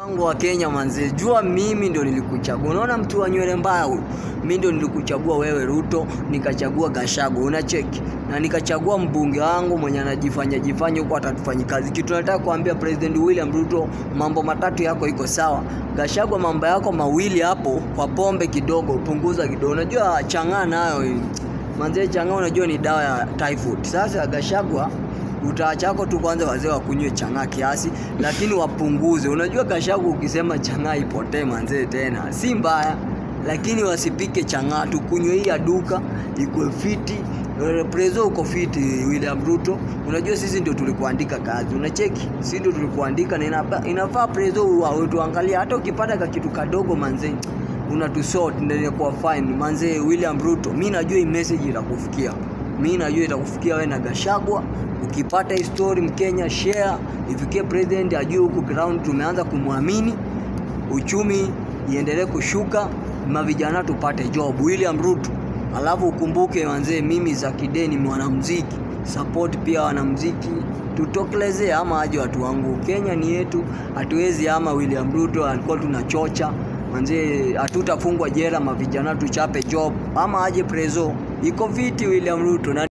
wangu wa Kenya manze, jua mimi ndio nilikuchagua. Unaona mtu wa nywele mbaya huyu, mimi ndio nilikuchagua wewe Ruto, nikachagua Gachagua, unacheki na nikachagua mbunge wangu mwenye anajifanya jifanya huko atatufanyi kazi. Kitu nataka kuambia President William Ruto, mambo matatu yako iko sawa. Gashago, mambo yako mawili hapo kwa pombe kidogo, punguza kidogo. Unajua chang'aa nayo manze, chang'aa unajua ni dawa ya typhoid. Sasa Utaachako tu kwanza wazee wakunywe chang'aa kiasi, lakini wapunguze. Unajua Kashagu, ukisema chang'aa ipotee manzee, tena si mbaya, lakini wasipike chang'aa, tukunywe hii ya duka ikwe fiti. Prezo uko fiti, William Ruto. Unajua sisi ndio tulikuandika kazi, unacheki, sisi ndio tulikuandika na inafaa, inafaa Prezo utuangalia, hata ukipata ka kitu kadogo manzee unatusort ndio inakuwa fine manzee. William Ruto, mi najua hii message itakufikia, mi najua itakufikia wewe na Gachagua. Ukipata hii story Mkenya share. Ifikie president ajue huku ground tumeanza kumwamini, uchumi iendelee kushuka, mavijana tupate job. William Ruto, alafu ukumbuke wanzee, mimi za kideni mwanamuziki, support pia wanamuziki, tutokelezee ama aje watu wangu. Kenya ni yetu, hatuwezi ama William Ruto alikuwa tunachocha. Manzee, hatutafungwa jela, mavijana tuchape job. Ama aje prezo, iko viti William Ruto na